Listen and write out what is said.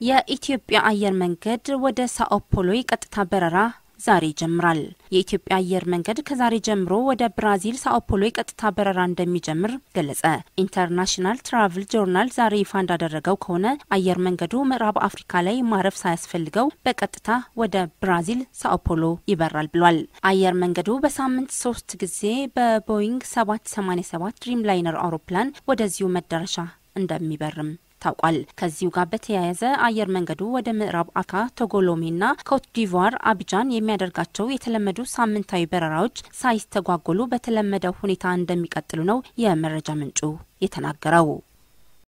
የኢትዮጵያ አየር መንገድ ወደ ሳኦፖሎ የቀጥታ በረራ ዛሬ ይጀምራል። የኢትዮጵያ አየር መንገድ ከዛሬ ጀምሮ ወደ ብራዚል ሳኦፖሎ የቀጥታ በረራ እንደሚጀምር ገለጸ። ኢንተርናሽናል ትራቭል ጆርናል ዛሬ ይፋ እንዳደረገው ከሆነ አየር መንገዱ ምዕራብ አፍሪካ ላይ ማረፍ ሳያስፈልገው በቀጥታ ወደ ብራዚል ሳኦፖሎ ይበራል ብሏል። አየር መንገዱ በሳምንት ሶስት ጊዜ በቦይንግ 787 ድሪም ላይነር አውሮፕላን ወደዚሁ መዳረሻ እንደሚበርም ታውቋል። ከዚሁ ጋር በተያያዘ አየር መንገዱ ወደ ምዕራብ አፍሪካ ቶጎሎሜና ኮት ዲቯር አቢጃን የሚያደርጋቸው የተለመዱ ሳምንታዊ በረራዎች ሳይስተጓጎሉ በተለመደው ሁኔታ እንደሚቀጥሉ ነው የመረጃ ምንጩ የተናገረው።